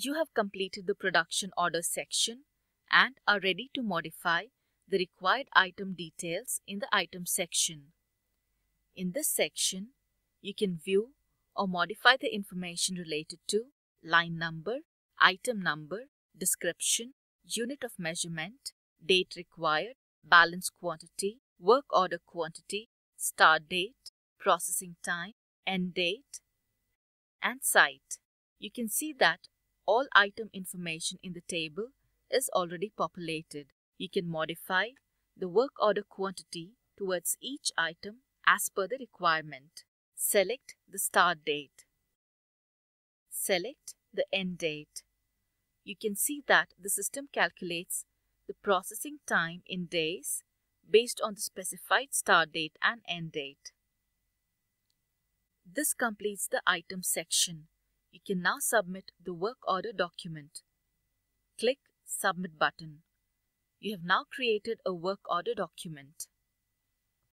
You have completed the production order section and are ready to modify the required item details in the item section. In this section, you can view or modify the information related to line number, item number, description, unit of measurement, date required, balance quantity, work order quantity, start date, processing time, end date, and site. You can see that all item information in the table is already populated. You can modify the work order quantity towards each item as per the requirement. Select the start date. Select the end date. You can see that the system calculates the processing time in days based on the specified start date and end date. This completes the item section. You can now submit the work order document. Click Submit button. You have now created a work order document.